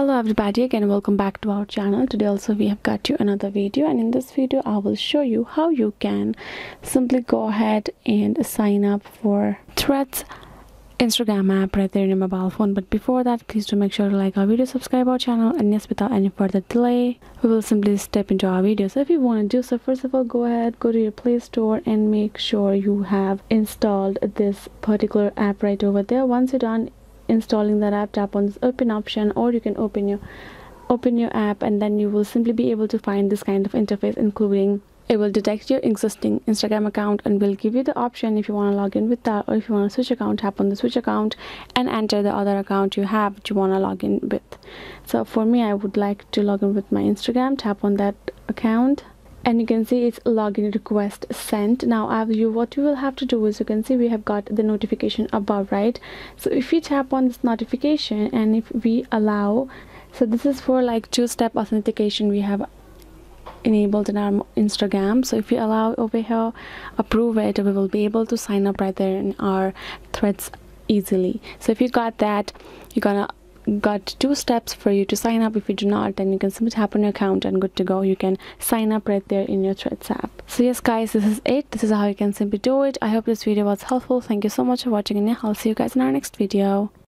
hello everybody again welcome back to our channel. Today also we have got you another video and in this video i will show you how you can simply go ahead and sign up for threads instagram app right there in your mobile phone. But before that please do make sure to like our video subscribe our channel and yes without any further delay we will simply step into our video. So if you want to do so first of all go ahead go to your play store and make sure you have installed this particular app right over there. Once you're done installing that app tap on this open option or you can open your open your app and then you will simply be able to find this kind of interface including it will detect your existing instagram account and will give you the option if you want to log in with that or if you want to switch account tap on the switch account and enter the other account you have that you want to log in with. So for me i would like to log in with my instagram tap on that account and you can see it's login request sent. Now as you what you will have to do is you can see we have got the notification above right? So if you tap on this notification and if we allow so this is for like two-step authentication we have enabled in our instagram. So if you allow over here approve it we will be able to sign up right there in our threads easily. So if you got that you're gonna got two steps for you to sign up. If you do not then you can simply tap on your account and good to go. You can sign up right there in your threads app. So yes guys this is it. This is how you can simply do it. I hope this video was helpful. Thank you so much for watching and i'll see you guys in our next video